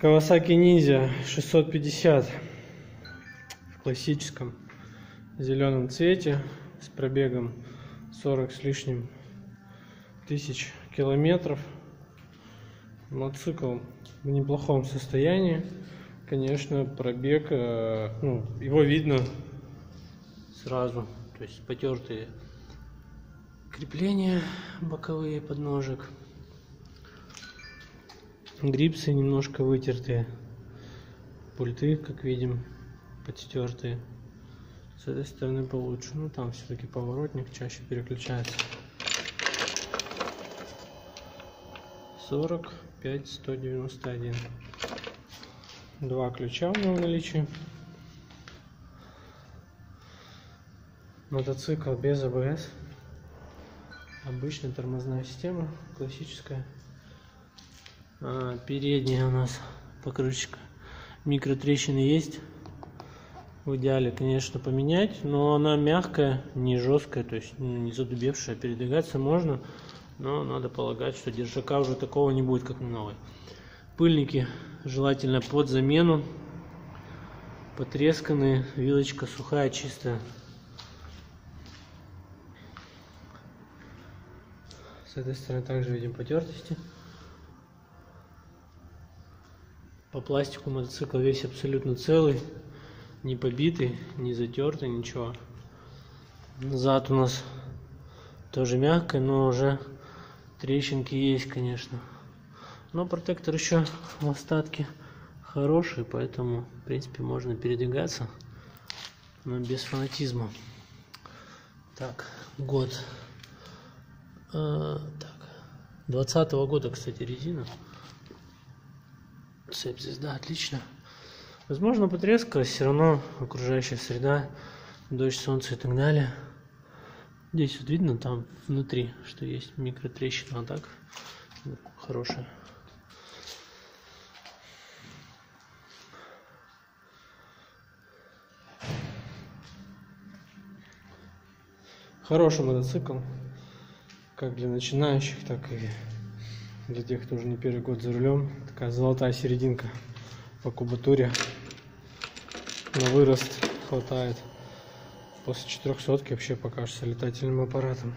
Kawasaki Ninja 650 в классическом зеленом цвете с пробегом 40 с лишним тысяч километров. Мотоцикл в неплохом состоянии. Конечно, пробег, э, ну, его видно сразу. То есть потертые крепления боковые подножек. Грипсы немножко вытертые. Пульты, как видим, подстертые. С этой стороны получше. Ну там все-таки поворотник чаще переключается. 45 191 два ключа у него в наличии мотоцикл без АБС обычная тормозная система классическая а, передняя у нас покрышка. Микротрещины есть? В идеале конечно поменять но она мягкая не жесткая то есть ну, не задубевшая. Передвигаться можно но надо полагать что держака уже такого не будет как на новой. Пыльники желательно под замену. Потресканные вилочка сухая чистая. С этой стороны также видим потертости по пластику мотоцикл весь абсолютно целый не побитый не затертый ничего. Зад у нас тоже мягкий но уже трещинки есть конечно. Но протектор еще в остатке хороший поэтому в принципе можно передвигаться но без фанатизма. Так год. А, так двадцатого года кстати резина цепь звезда отлично возможно потрескалась все равно окружающая среда дождь солнце и так далее Здесь вот видно там внутри, что есть микротрещина, а так хорошая. Хороший мотоцикл, как для начинающих, так и для тех, кто уже не первый год за рулем. Такая золотая серединка по кубатуре. На вырост хватает после 400 вообще покажется летательным аппаратом.